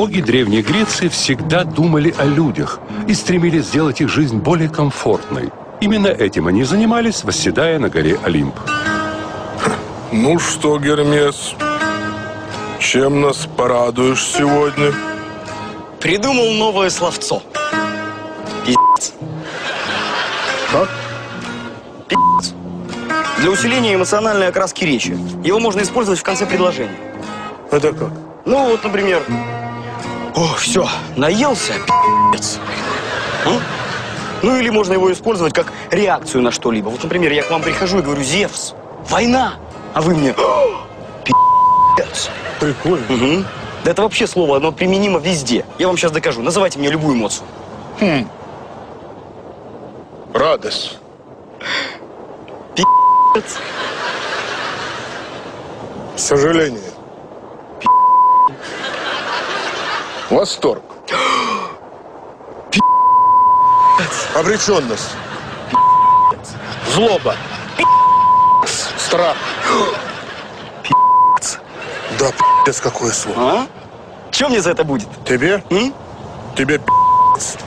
Боги Древней Греции всегда думали о людях и стремились сделать их жизнь более комфортной. Именно этим они занимались, восседая на горе Олимп. Ну что, Гермес, чем нас порадуешь сегодня? Придумал новое словцо. Пиздец. Как? Пиздец. Для усиления эмоциональной окраски речи. Его можно использовать в конце предложения. Это как? Ну, вот, например, «О, все, наелся, пи***ц». Ну, или можно его использовать как реакцию на что-либо. Вот, например, я к вам прихожу и говорю, Зевс, война, а вы мне, «О, пи***ц». Прикольно. Мгм. Да это вообще слово, оно применимо везде. Я вам сейчас докажу. Называйте мне любую эмоцию. Радость. Пи***ц. Сожаление. Восторг. Обреченность. Злоба. Страх. Да, пи***ц, какое слово. А? Чем мне за это будет? Тебе? М? Тебе пи***ц.